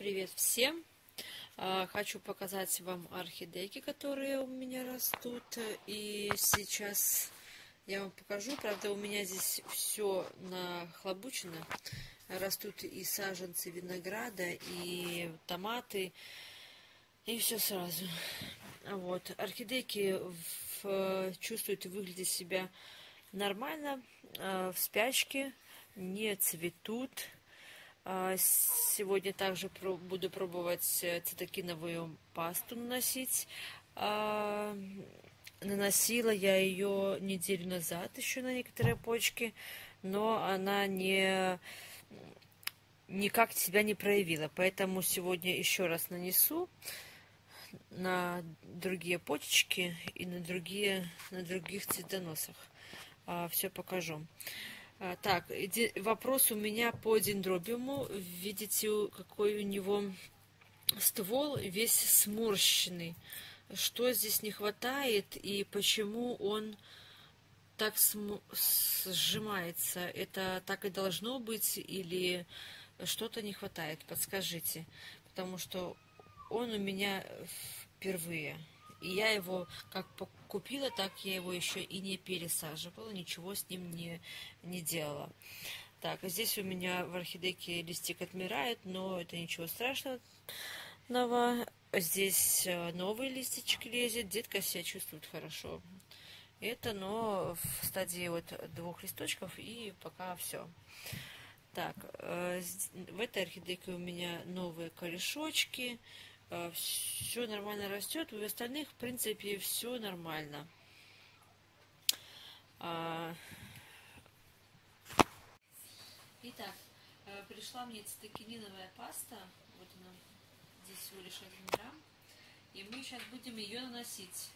Привет всем! А, хочу показать вам орхидейки, которые у меня растут. И сейчас я вам покажу. Правда, у меня здесь все нахлобучено. Растут и саженцы винограда, и томаты, и все сразу. Вот. Орхидейки в, чувствуют и выглядят себя нормально, а, в спячке, не цветут сегодня также буду пробовать э, цитокиновую пасту наносить. А, наносила я ее неделю назад еще на некоторые почки, но она не никак себя не проявила. Поэтому сегодня еще раз нанесу на другие почечки и на другие на других цветоносах. А, все покажу. А, так, вопрос у меня по дендробиуму. Видите, какой у него ствол весь сморщенный. Что здесь не хватает и почему он так сжимается? Это так и должно быть или что-то не хватает? Подскажите. Потому что он у меня впервые. И я его как купила, так я его еще и не пересаживала, ничего с ним не, не делала. Так, а здесь у меня в орхидейке листик отмирает, но это ничего страшного. Здесь э, новый листичек лезет, детка себя чувствует хорошо. Это, но в стадии вот двух листочков и пока все. Так, э, в этой орхидейке у меня новые корешочки. Э, все нормально растет, у остальных, в принципе, все нормально. А, итак, э, пришла мне цитокининовая паста, вот она, здесь всего лишь 1 грамм, и мы сейчас будем ее наносить.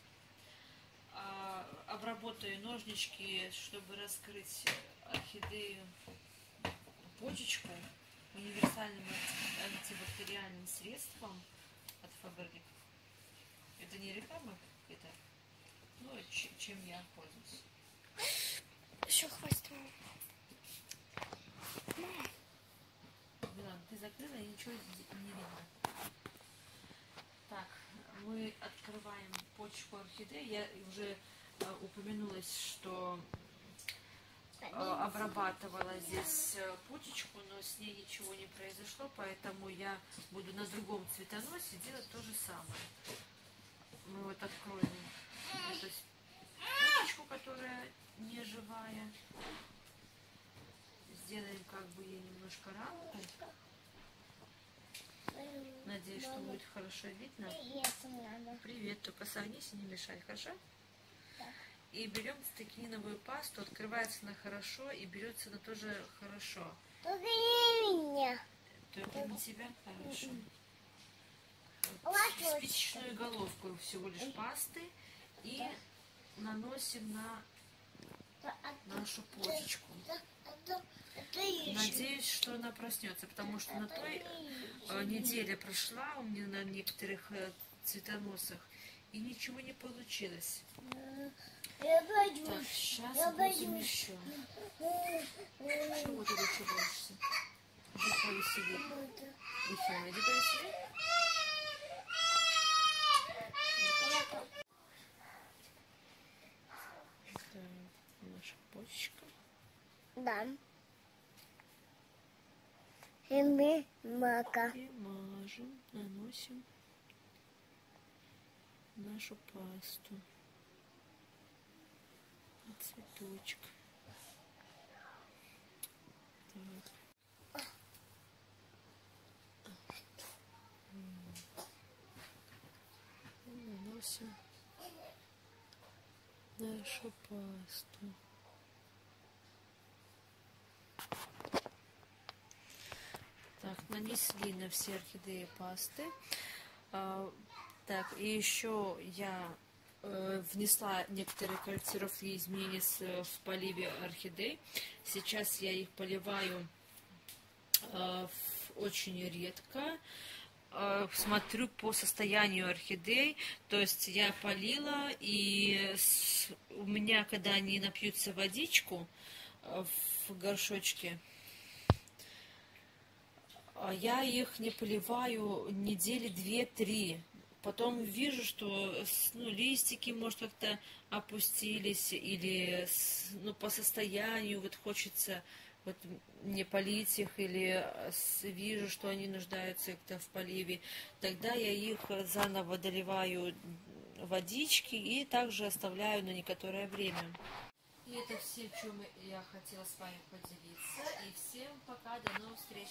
А, обработаю ножнички, чтобы раскрыть орхидею почечку универсальным антибактериальным средством – от Фаберлик. Это не реклама, это ну, чем я пользуюсь. Еще хвостом. Милан, ты закрыла и ничего не видно. Так, мы открываем почку орхидеи. Я уже э, упомянулась, что обрабатывала здесь э, почечку, но с ней ничего не произошло, поэтому я буду на другом цветоносе делать то же самое. Мы вот откроем эту почечку, которая не живая. Сделаем как бы ей немножко рамку. Надеюсь, что будет хорошо видно. Привет, только согнись и не мешай, хорошо? И берем стекиновую пасту, открывается она хорошо и берется она тоже хорошо. Только не меня. Только не тебя? Хорошо. спичечную головку всего лишь пасты и наносим на нашу почечку. Надеюсь, что она проснется, потому что на той э, неделе прошла у меня на некоторых э, цветоносах, и ничего не получилось. Я боюсь. Так, сейчас я будем еще. Чего ты еще боишься? Иди повеселее. Еще, иди повеселее. Это наша почечка. Да. И мы мака. И мажем, наносим нашу пасту цветочек. Наносим нашу пасту. Так, нанесли на все орхидеи пасты. А, так, и еще я внесла некоторые корректировки и изменения в поливе орхидей. Сейчас я их поливаю э, очень редко. Э, смотрю по состоянию орхидей, то есть я полила, и у меня, когда они напьются водичку в горшочке, я их не поливаю недели две-три. Потом вижу, что ну, листики, может, как-то опустились, или ну, по состоянию вот хочется вот мне полить их, или с- вижу, что они нуждаются как-то в поливе. Тогда я их заново доливаю водички и также оставляю на некоторое время. И это все, чем я хотела с вами поделиться. И всем пока, до новых встреч.